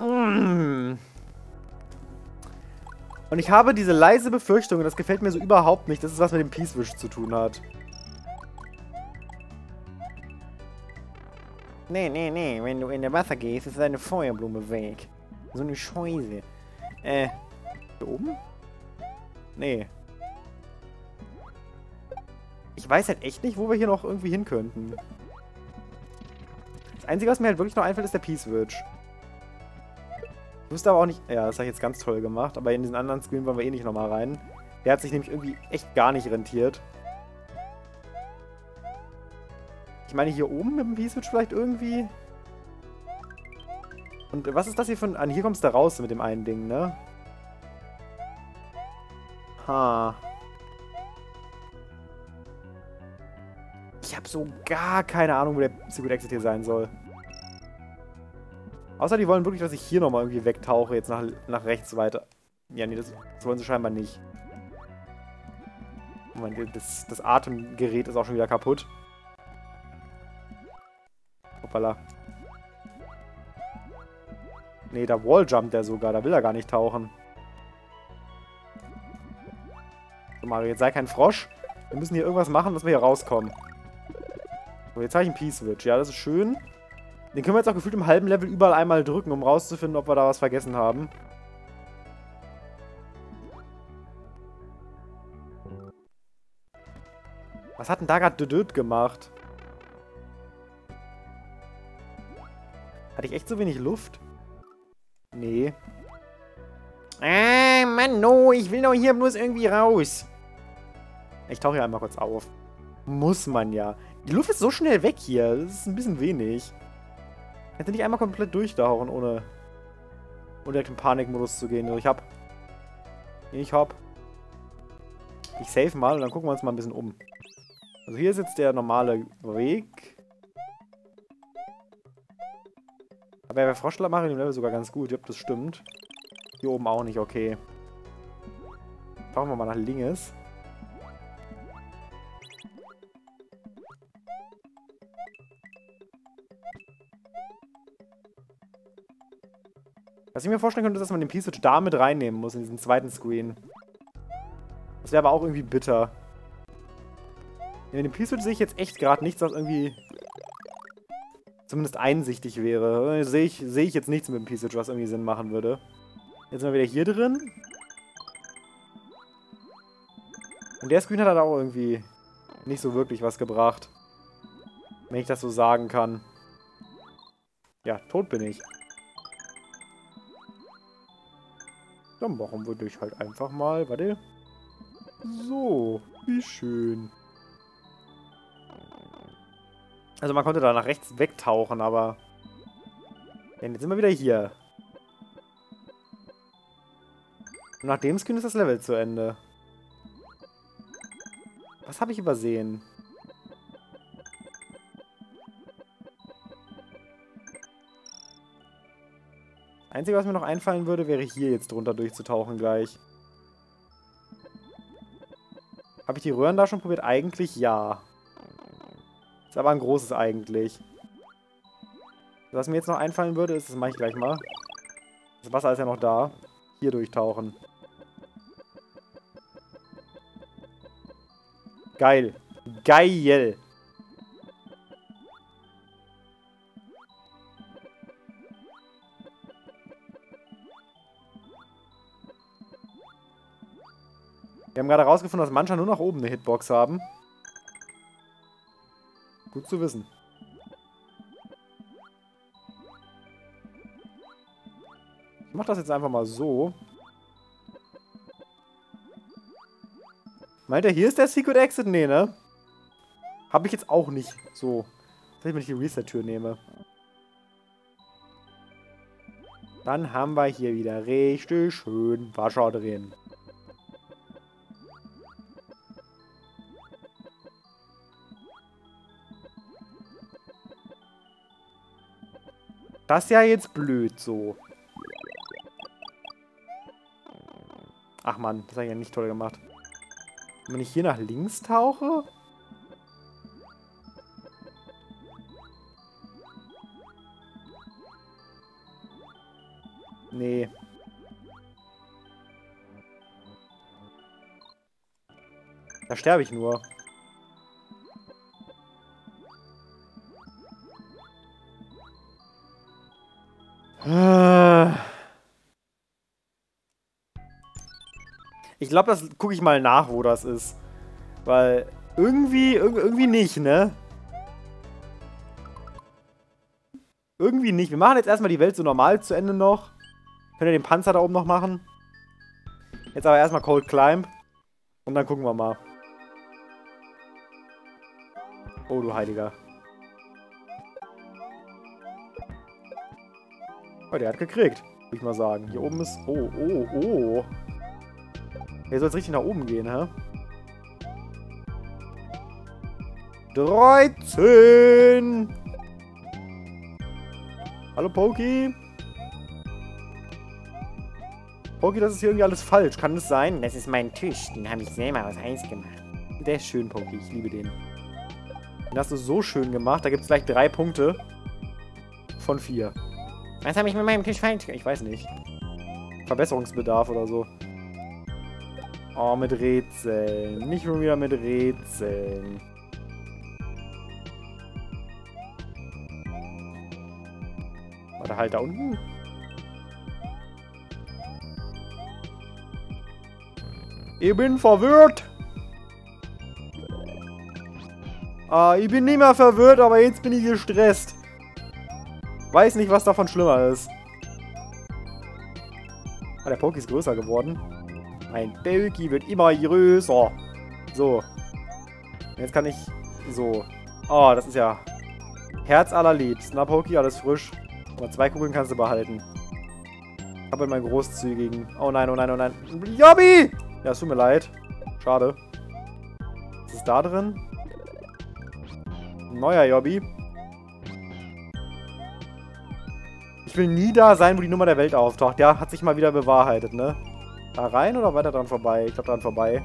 Und ich habe diese leise Befürchtung, und das gefällt mir so überhaupt nicht, dass es was mit dem Peacewish zu tun hat. Nee, nee, nee, wenn du in der Wasser gehst, ist deine Feuerblume weg. So eine Scheiße. Äh, hier oben? Nee. Ich weiß halt echt nicht, wo wir hier noch irgendwie hin könnten. Das Einzige, was mir halt wirklich noch einfällt, ist der Peace Witch. Ich wusste aber auch nicht... Ja, das habe ich jetzt ganz toll gemacht. Aber in diesen anderen Screen wollen wir eh nicht nochmal rein. Der hat sich nämlich irgendwie echt gar nicht rentiert. Ich meine, hier oben mit dem Peace Witch vielleicht irgendwie... Und was ist das hier für ein... Ah, hier kommst du raus mit dem einen Ding, ne? Ha. Ich habe so gar keine Ahnung, wo der Secret Exit hier sein soll. Außer die wollen wirklich, dass ich hier nochmal irgendwie wegtauche, jetzt nach, nach rechts weiter. Ja, nee, das, das wollen sie scheinbar nicht. Moment, das, das Atemgerät ist auch schon wieder kaputt. Hoppala. Nee, da walljumpt der sogar. Da will er gar nicht tauchen. So, Mario, jetzt sei kein Frosch. Wir müssen hier irgendwas machen, dass wir hier rauskommen. So, jetzt habe ich einen Peace-Witch. Ja, das ist schön. Den können wir jetzt auch gefühlt im halben Level überall einmal drücken, um rauszufinden, ob wir da was vergessen haben. Was hat denn da gerade Dödöd gemacht? Hatte ich echt so wenig Luft? Nee. Äh, Mann, no, ich will doch hier bloß irgendwie raus. Ich tauche hier einmal kurz auf. Muss man ja. Die Luft ist so schnell weg hier. Das ist ein bisschen wenig. Hätte nicht einmal komplett durchtauchen, ohne, ohne direkt in Panikmodus zu gehen. Also ich hab... Ich hab... Ich save mal und dann gucken wir uns mal ein bisschen um. Also hier ist jetzt der normale Weg. Aber bei Froschler mache ich Level sogar ganz gut. Ich glaube, das stimmt. Hier oben auch nicht, okay. Tauchen wir mal nach links. Was ich mir vorstellen könnte, ist, dass man den P-Switch da mit reinnehmen muss, in diesen zweiten Screen. Das wäre aber auch irgendwie bitter. In dem P-Switch sehe ich jetzt echt gerade nichts, was irgendwie zumindest einsichtig wäre. Sehe ich, seh ich jetzt nichts mit dem P-Switch, was irgendwie Sinn machen würde. Jetzt sind wir wieder hier drin. Und der Screen hat halt auch irgendwie nicht so wirklich was gebracht. Wenn ich das so sagen kann. Ja, tot bin ich. Dann machen wir dich halt einfach mal. Warte. So, wie schön. Also man konnte da nach rechts wegtauchen, aber... Ja, jetzt sind wir wieder hier. Und nach dem Screen ist das Level zu Ende. Was habe ich übersehen? Einzige, was mir noch einfallen würde, wäre hier jetzt drunter durchzutauchen gleich. Habe ich die Röhren da schon probiert? Eigentlich ja. Ist aber ein großes eigentlich. Was mir jetzt noch einfallen würde, ist, das mache ich gleich mal. Das Wasser ist ja noch da. Hier durchtauchen. Geil. Geil. Gerade herausgefunden, dass manche nur nach oben eine Hitbox haben. Gut zu wissen. Ich mach das jetzt einfach mal so. Meint er, hier ist der Secret Exit? Nee, ne? Habe ich jetzt auch nicht so. Vielleicht, wenn ich die Reset-Tür nehme. Dann haben wir hier wieder richtig schön Wasser drin. Das ist ja jetzt blöd so. Ach man, das habe ich ja nicht toll gemacht. Wenn ich hier nach links tauche... Nee. Da sterbe ich nur. Ich glaube, das gucke ich mal nach, wo das ist. Weil irgendwie, irgendwie nicht, ne? Irgendwie nicht. Wir machen jetzt erstmal die Welt so normal zu Ende noch. Können wir den Panzer da oben noch machen. Jetzt aber erstmal Cold Climb. Und dann gucken wir mal. Oh, du Heiliger. Oh, der hat gekriegt, würde ich mal sagen. Hier oben ist... Oh, oh, oh. Hier soll es richtig nach oben gehen, hä? 13! Hallo, Poki? Poki, das ist hier irgendwie alles falsch. Kann das sein? Das ist mein Tisch. Den habe ich selber aus Eis gemacht. Der ist schön, Poki. Ich liebe den. Den hast du so schön gemacht. Da gibt es gleich drei Punkte von vier. Was habe ich mit meinem Tisch falsch Ich weiß nicht. Verbesserungsbedarf oder so. Oh, mit Rätseln. Nicht nur wieder mit Rätseln. Warte, halt da unten. Ich bin verwirrt. Ah, ich bin nicht mehr verwirrt, aber jetzt bin ich gestresst. Weiß nicht, was davon schlimmer ist. Ah, der Poki ist größer geworden. Mein Poki wird immer größer. So. Jetzt kann ich... So. Oh, das ist ja... Herz allerliebst. Na, Poki, alles frisch. Aber zwei Kugeln kannst du behalten. Aber in meinen großzügigen... Oh nein, oh nein, oh nein. Jobbi! Ja, es tut mir leid. Schade. Was ist da drin? Neuer Jobby. Ich will nie da sein, wo die Nummer der Welt auftaucht. Ja, hat sich mal wieder bewahrheitet, ne? Da rein oder weiter dran vorbei? Ich glaube dran vorbei.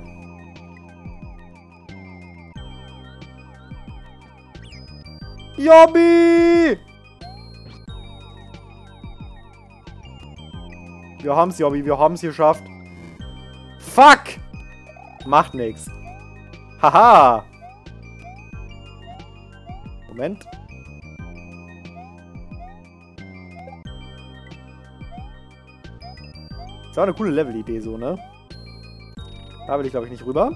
Jobby! Wir haben's, Jobby. Wir haben's geschafft. Fuck! Macht nix. Haha! Moment. Das war eine coole Level-Idee so, ne? Da will ich, glaube ich, nicht rüber.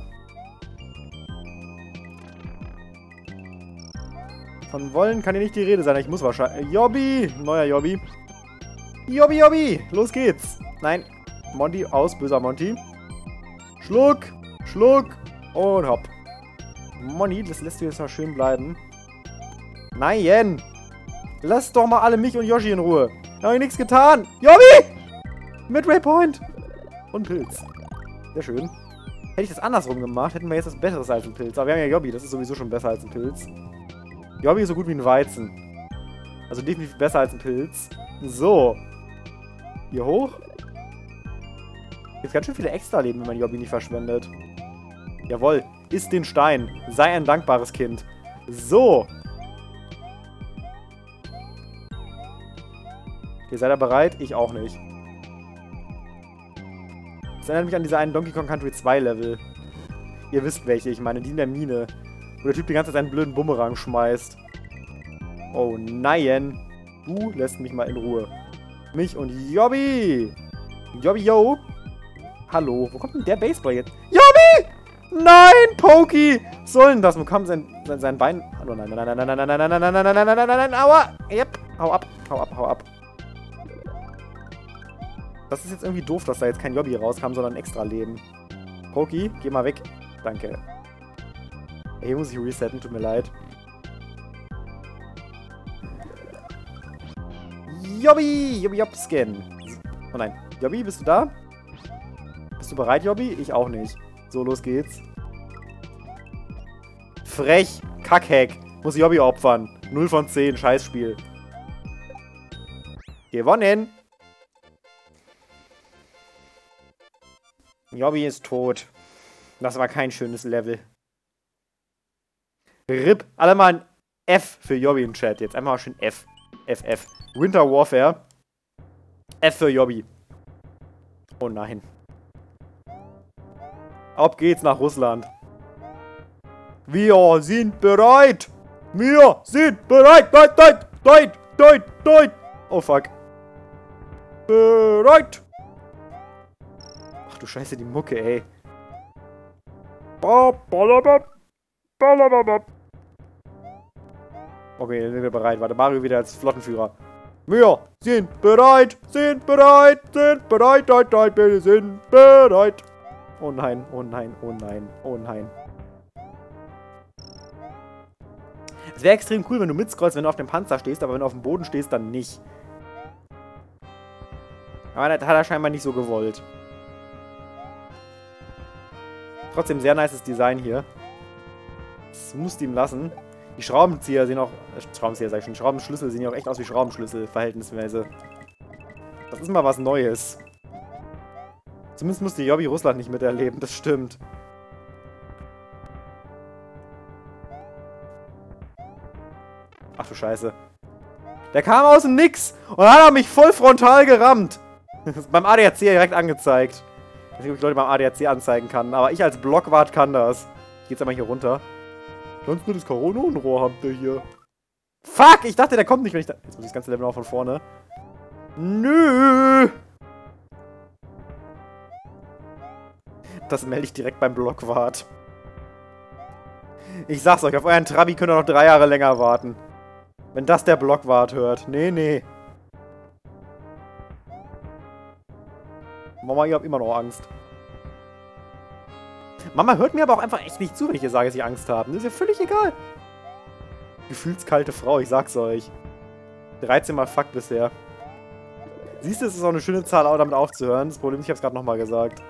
Von wollen kann hier nicht die Rede sein. Ich muss wahrscheinlich... Jobby! Neuer Jobby. Jobby, Jobby! Los geht's! Nein. Monty aus. Böser Monty. Schluck! Schluck! Und hopp. Monty, das lässt du jetzt mal schön bleiben. Nein! Lass doch mal alle mich und Yoshi in Ruhe. Da hab ich nichts getan. Yobi! Mit Waypoint! Und Pilz. Sehr schön. Hätte ich das andersrum gemacht, hätten wir jetzt was Besseres als ein Pilz. Aber wir haben ja Jobby, das ist sowieso schon besser als ein Pilz. Jobby ist so gut wie ein Weizen. Also definitiv besser als ein Pilz. So. Hier hoch. Gibt ganz schön viele Extra-Leben, wenn man Jobby nicht verschwendet. Jawohl. Iss den Stein. Sei ein dankbares Kind. So. Ihr seid ihr bereit? Ich auch nicht. Erinnert mich an diese einen Donkey Kong Country 2 Level. Ihr wisst welche, ich meine, die in der Mine. Wo der Typ die ganze Zeit seinen blöden Bumerang schmeißt. Oh nein. Du lässt mich mal in Ruhe. Mich und Jobby. Jobby, yo. Hallo, wo kommt denn der Baseball jetzt? Jobby! Nein, Pokey! Soll denn das? Wo kam sein, sein, sein Bein? Oh nein, nein, nein, nein, nein, nein, nein, nein, nein, nein, nein, nein, nein, nein, nein, aua! Yep, hau ab, hau ab, hau ab. Das ist jetzt irgendwie doof, dass da jetzt kein Jobby rauskam, sondern ein extra Leben. Poki, geh mal weg. Danke. Hier muss ich resetten, tut mir leid. Jobby! Jobby Job Scan. Oh nein. Jobby, bist du da? Bist du bereit, Jobby? Ich auch nicht. So, los geht's. Frech. Kackhack. Muss Jobby opfern. 0 von 10. Scheißspiel. Gewonnen. Jobby ist tot. Das war kein schönes Level. RIP. Alle mal ein F für Jobby im Chat. Jetzt einfach mal schön F. FF. Winter Warfare. F für Jobby. Oh nein. Ab geht's nach Russland. Wir sind bereit. Wir sind bereit. Deut, deut, deut, deut, deut. Oh fuck. Bereit. Du Scheiße, die Mucke, ey. Okay, dann sind wir bereit. Warte, Mario wieder als Flottenführer. Wir sind bereit, sind bereit, sind bereit, deut, deut, wir sind bereit. Oh nein, oh nein, oh nein, oh nein. Es wäre extrem cool, wenn du mitscrollst, wenn du auf dem Panzer stehst, aber wenn du auf dem Boden stehst, dann nicht. Aber das hat er scheinbar nicht so gewollt. Trotzdem sehr nices Design hier. Das musst du ihm lassen. Die Schraubenzieher sehen auch... Äh, Schraubenzieher sag ich schon. Schraubenschlüssel sehen ja auch echt aus wie Schraubenschlüssel, verhältnisweise. Das ist mal was Neues. Zumindest musste Jobby Russland nicht miterleben, das stimmt. Ach du Scheiße. Der kam aus dem Nix und hat mich voll frontal gerammt. beim ADAC direkt angezeigt. Ich weiß nicht, ob ich Leute beim ADAC anzeigen kann, aber ich als Blockwart kann das. Ich geh jetzt einmal hier runter. Ganz nur das Corona-Rohr habt ihr hier. Fuck! Ich dachte, der kommt nicht, wenn ich da... Jetzt muss ich das ganze Level noch von vorne. Nö! Das melde ich direkt beim Blockwart. Ich sag's euch, auf euren Trabi könnt ihr noch drei Jahre länger warten. Wenn das der Blockwart hört. Nee, nee. Mama, ihr habt immer noch Angst. Mama hört mir aber auch einfach echt nicht zu, wenn ich ihr sage, dass ich Angst habe. Das ist ja völlig egal. Gefühlskalte Frau, ich sag's euch. 13 mal Fuck bisher. Siehst du, es ist auch eine schöne Zahl, auch damit aufzuhören. Das Problem ist, ich hab's gerade nochmal gesagt.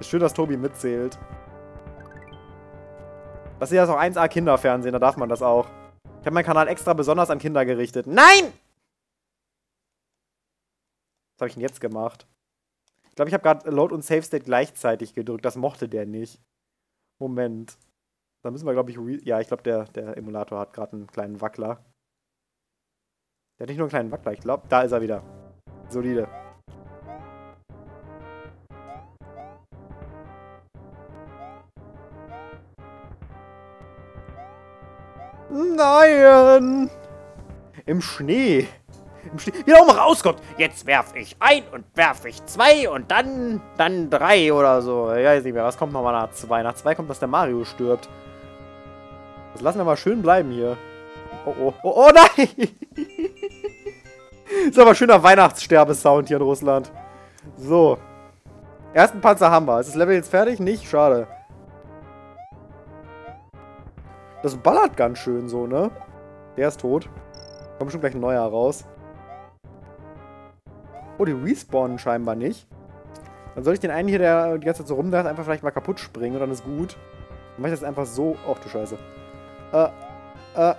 Ist schön, dass Tobi mitzählt. Das ist ja so 1A Kinderfernsehen, da darf man das auch. Ich habe meinen Kanal extra besonders an Kinder gerichtet. Nein! Was habe ich denn jetzt gemacht? Ich glaube, ich habe gerade Load und Save State gleichzeitig gedrückt. Das mochte der nicht. Moment. Da müssen wir, glaube ich, ja, ich glaube, der, der Emulator hat gerade einen kleinen Wackler. Der hat nicht nur einen kleinen Wackler, ich glaube, da ist er wieder. Solide. Nein! Im Schnee. Im Schnee. Wie er auch mal rauskommt. Jetzt werf ich ein und werf ich zwei und dann, dann drei oder so. Ja, weiß nicht mehr. Was kommt nochmal nach zwei? Nach zwei kommt, dass der Mario stirbt. Das lassen wir mal schön bleiben hier. Oh, oh, oh, oh, nein! ist aber schöner Weihnachtssterbesound hier in Russland. So. Ersten Panzer haben wir. Ist das Level jetzt fertig? Nicht? Schade. Das ballert ganz schön so, ne? Der ist tot. Kommt schon gleich ein neuer raus. Oh, die respawnen scheinbar nicht. Dann soll ich den einen hier, der die ganze Zeit so rumdacht, einfach vielleicht mal kaputt springen und dann ist gut. Dann mache ich das einfach so... Ach du Scheiße. Äh, äh,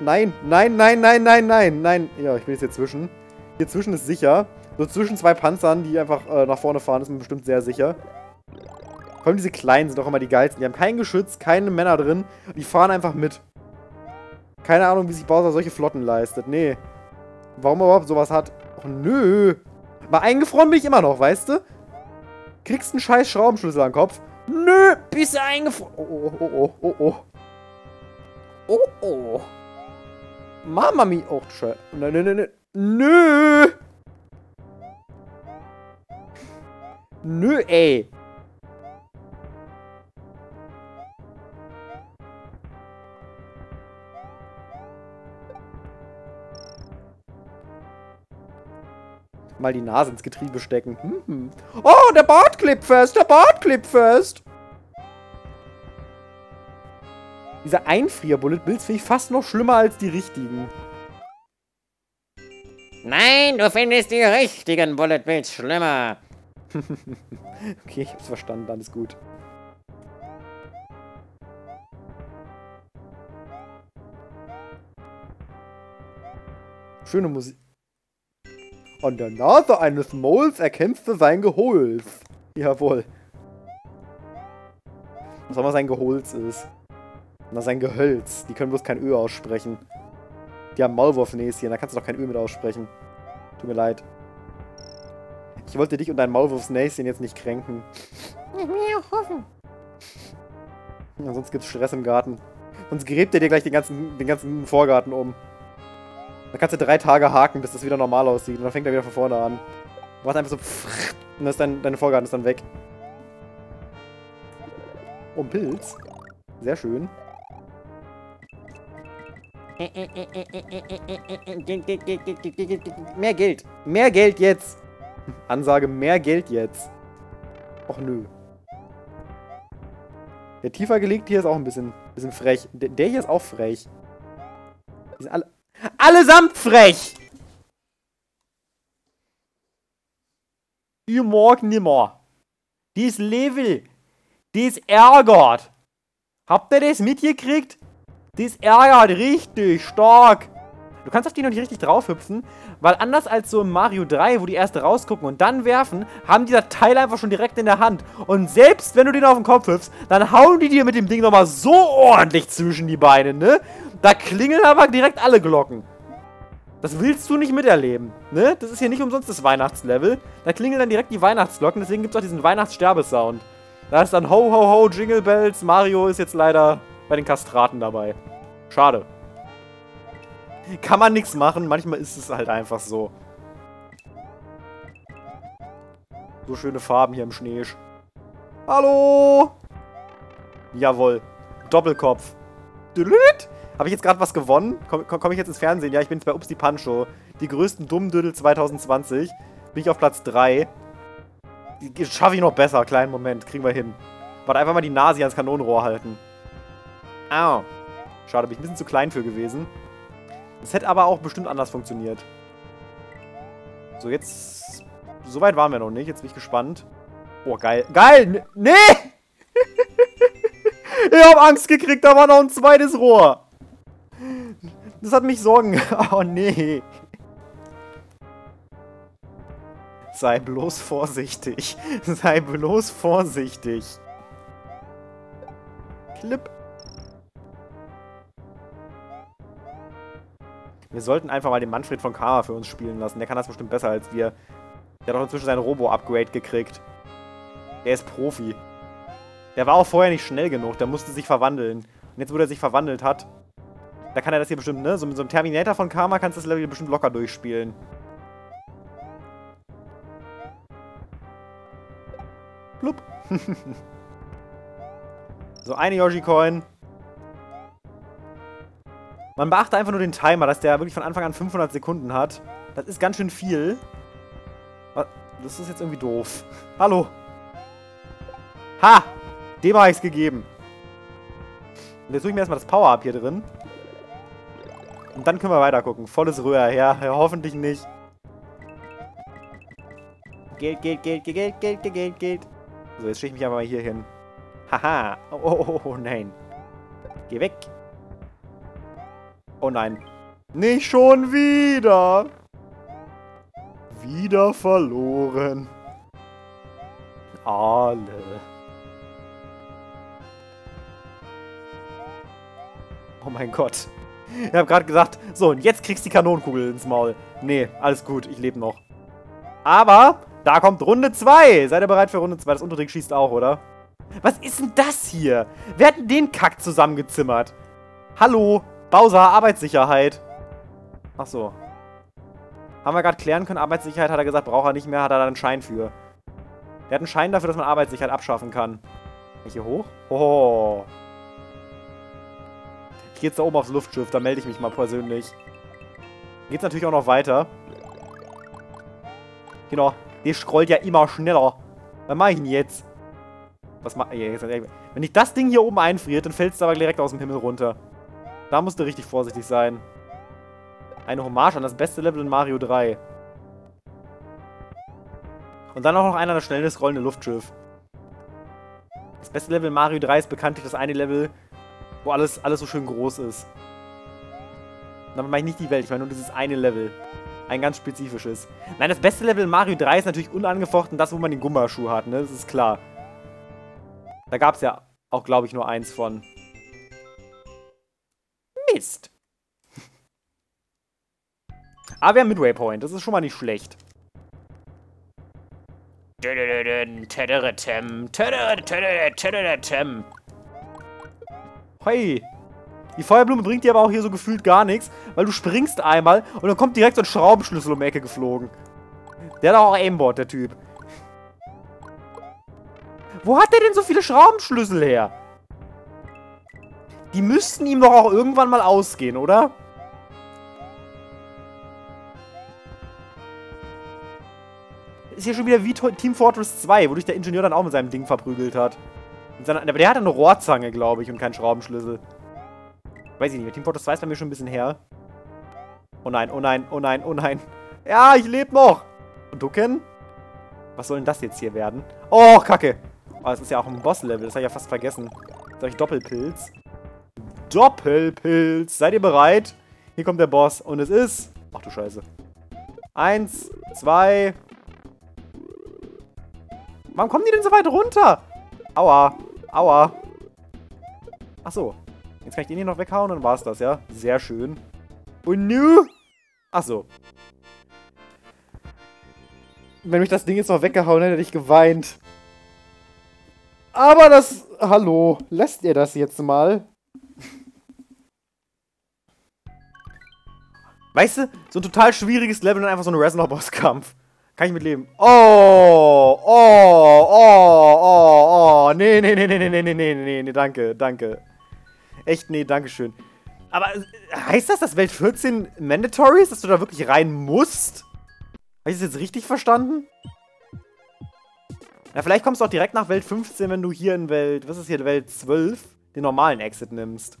nein, nein, nein, nein, nein, nein, nein. Ja, ich bin jetzt hier zwischen. Hier zwischen ist sicher. So zwischen zwei Panzern, die einfach äh, nach vorne fahren, ist mir bestimmt sehr sicher. Vor allem diese Kleinen sind doch immer die geilsten. Die haben kein Geschütz, keine Männer drin. Die fahren einfach mit. Keine Ahnung, wie sich Bowser solche Flotten leistet. Nee. Warum er überhaupt sowas hat. Och, nö. Mal eingefroren bin ich immer noch, weißt du? Kriegst einen scheiß Schraubenschlüssel am Kopf. Nö, bist du eingefroren. Oh, oh, oh, oh, oh. Oh, oh. Mama mi. Oh, Scheiße. Nein, nein, nein. Nö. Nö, ey. Mal die Nase ins Getriebe stecken. Hm. Oh, der Bart klippt fest, der Bart klippt fest. Diese Einfrier-Bullet-Bills finde ich fast noch schlimmer als die richtigen. Nein, du findest die richtigen Bullet-Bills schlimmer. okay, ich hab's verstanden, alles gut. Schöne Musik. An der Nase eines Moles erkennst du sein Geholz. Jawohl. Was auch immer sein Geholz ist. Na, sein Gehölz. Die können bloß kein Ö aussprechen. Die haben Maulwurfnäschen, da kannst du doch kein Ö mit aussprechen. Tut mir leid. Ich wollte dich und dein Maulwurfsnäschen jetzt nicht kränken. Ich will auch hoffen. Ja, sonst gibt's Stress im Garten. Sonst gräbt er dir gleich den ganzen, den ganzen Vorgarten um. Dann kannst du drei Tage haken, bis das wieder normal aussieht. Und dann fängt er wieder von vorne an. Du machst einfach so und dann ist dein, deine Vorgarten ist dann weg. Oh, ein Pilz. Sehr schön. Mehr Geld. Mehr Geld jetzt. Ansage, mehr Geld jetzt. Och nö. Der tiefer gelegt hier ist auch ein bisschen, bisschen frech. Der, der hier ist auch frech. Die sind alle... Allesamt frech! Ich mag nimmer. Die ist Level. Die ist ärgert. Habt ihr das mitgekriegt? Die ist ärgert richtig stark. Du kannst auf die noch nicht richtig draufhüpfen, weil anders als so im Mario 3, wo die erst rausgucken und dann werfen, haben die das Teil einfach schon direkt in der Hand. Und selbst wenn du den auf den Kopf hüpfst, dann hauen die dir mit dem Ding nochmal so ordentlich zwischen die Beine, ne? Da klingeln aber direkt alle Glocken. Das willst du nicht miterleben, ne? Das ist hier nicht umsonst das Weihnachtslevel. Da klingeln dann direkt die Weihnachtsglocken, deswegen gibt es auch diesen Weihnachtssterbesound. Da ist dann Ho, Ho, Ho, Jingle Bells. Mario ist jetzt leider bei den Kastraten dabei. Schade. Kann man nichts machen, manchmal ist es halt einfach so. So schöne Farben hier im Schnee. Hallo! Jawohl. Doppelkopf. Habe ich jetzt gerade was gewonnen? Komme komm ich jetzt ins Fernsehen? Ja, ich bin jetzt bei Ups die Pancho. Die größten Dummdüdel 2020. Bin ich auf Platz 3. Schaffe ich noch besser. Kleinen Moment. Kriegen wir hin. Warte, einfach mal die Nase ans Kanonenrohr halten. Au. Schade, bin ich ein bisschen zu klein für gewesen. Das hätte aber auch bestimmt anders funktioniert. So, jetzt... So weit waren wir noch nicht. Jetzt bin ich gespannt. Oh, geil. Geil! Nee! ich hab Angst gekriegt, da war noch ein zweites Rohr. Das hat mich Sorgen... Oh, nee. Sei bloß vorsichtig. Sei bloß vorsichtig. Clip. Wir sollten einfach mal den Manfred von Karma für uns spielen lassen. Der kann das bestimmt besser als wir. Der hat doch inzwischen sein Robo-Upgrade gekriegt. Der ist Profi. Der war auch vorher nicht schnell genug. Der musste sich verwandeln. Und jetzt, wo er sich verwandelt hat, da kann er das hier bestimmt, ne? So mit so einem Terminator von Karma kannst du das Level bestimmt locker durchspielen. Blub. so, eine Yoshi-Coin. Man beachte einfach nur den Timer, dass der wirklich von Anfang an 500 Sekunden hat. Das ist ganz schön viel. Das ist jetzt irgendwie doof. Hallo. Ha! Dem habe ich es gegeben. Und jetzt suche ich mir erstmal das Power-Up hier drin. Und dann können wir weiter gucken. Volles Röhr, ja. ja hoffentlich nicht. Geld, Geld, Geld, Geld, Geld, Geld, Geld, Geld. So, jetzt schicke ich mich einfach mal hier hin. Haha. Oh, oh, oh, oh, nein. Geh weg. Oh nein. Nicht schon wieder. Wieder verloren. Alle. Oh mein Gott. Ich habe gerade gesagt, so, und jetzt kriegst du die Kanonenkugel ins Maul. Nee, alles gut, ich lebe noch. Aber, da kommt Runde 2. Seid ihr bereit für Runde 2? Das Unterding schießt auch, oder? Was ist denn das hier? Wer hat denn den Kack zusammengezimmert? Hallo? Bowser, Arbeitssicherheit. Ach so. Haben wir gerade klären können, Arbeitssicherheit hat er gesagt, braucht er nicht mehr, hat er da einen Schein für. Der hat einen Schein dafür, dass man Arbeitssicherheit abschaffen kann. Bin ich hier hoch? Oh. Jetzt da oben aufs Luftschiff, da melde ich mich mal persönlich. Geht's natürlich auch noch weiter. Genau, der scrollt ja immer schneller. Was mache ich denn jetzt? Was mach ich? Wenn ich das Ding hier oben einfriert, dann fällt es aber direkt aus dem Himmel runter. Da musst du richtig vorsichtig sein. Eine Hommage an das beste Level in Mario 3. Und dann auch noch einer das schnell scrollende Luftschiff. Das beste Level in Mario 3 ist bekanntlich das eine Level, wo alles, alles so schön groß ist. Damit meine ich nicht die Welt, ich meine nur dieses eine Level. Ein ganz spezifisches. Nein, das beste Level in Mario 3 ist natürlich unangefochten das, wo man den Gummerschuh hat, ne? Das ist klar. Da gab es ja auch, glaube ich, nur eins von. Mist. Aber wir haben Midway Point. Das ist schon mal nicht schlecht. Hey. Die Feuerblume bringt dir aber auch hier so gefühlt gar nichts, weil du springst einmal und dann kommt direkt so ein Schraubenschlüssel um die Ecke geflogen. Der hat auch Aimbot, der Typ. Wo hat der denn so viele Schraubenschlüssel her? Die müssten ihm doch auch irgendwann mal ausgehen, oder? Ist hier schon wieder wie Team Fortress 2, wodurch der Ingenieur dann auch mit seinem Ding verprügelt hat. Seiner, aber der hat eine Rohrzange, glaube ich, und keinen Schraubenschlüssel. Weiß ich nicht, Team Fortress 2 ist bei mir schon ein bisschen her. Oh nein, oh nein, oh nein, oh nein. Ja, ich lebe noch. Und Ducken? Was soll denn das jetzt hier werden? Oh, Kacke. Oh, das ist ja auch ein Boss-Level, das habe ich ja fast vergessen. Sag ich Doppelpilz? Doppelpilz. Seid ihr bereit? Hier kommt der Boss und es ist... Ach du Scheiße. Eins, zwei... Warum kommen die denn so weit runter? Aua. Aua. Ach so. Jetzt kann ich den hier noch weghauen, dann war es das, ja? Sehr schön. Und nu? Ach so. Wenn mich das Ding jetzt noch weggehauen hätte, hätte ich geweint. Aber das... Hallo. Lässt ihr das jetzt mal? Weißt du, so ein total schwieriges Level und einfach so ein Reznor-Bosskampf. Kann ich mitleben. Oh, oh, oh, oh, oh. Nee, nee, nee, nee, nee, nee, nee, nee, nee, danke, danke. Echt, nee, danke schön. Aber heißt das, dass Welt 14 mandatory ist, dass du da wirklich rein musst? Habe ich das jetzt richtig verstanden? Na, vielleicht kommst du auch direkt nach Welt 15, wenn du hier in Welt, was ist hier, Welt 12, den normalen Exit nimmst.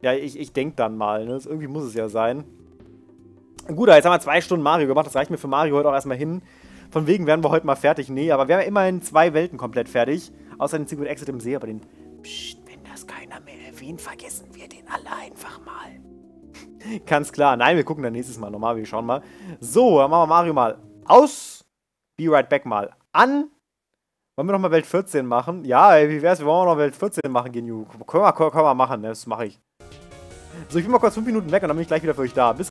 Ja, ich, ich denke dann mal, ne? Irgendwie muss es ja sein. Gut, jetzt haben wir zwei Stunden Mario gemacht. Das reicht mir für Mario heute auch erstmal hin. Von wegen werden wir heute mal fertig. Nee, aber wir haben ja immerhin zwei Welten komplett fertig. Außer den Secret Exit im See, aber den... Psst, wenn das keiner mehr erwähnt, vergessen wir den alle einfach mal. Ganz klar. Nein, wir gucken dann nächstes Mal nochmal. Wir schauen mal. So, dann machen wir Mario mal aus. Be right back mal an. Wollen wir nochmal Welt 14 machen? Ja, ey, wie wär's? Wir wollen noch Welt 14 machen, Genu. Können wir, können machen, ne? das mache ich. So, ich bin mal kurz 5 Minuten weg und dann bin ich gleich wieder für euch da. Bis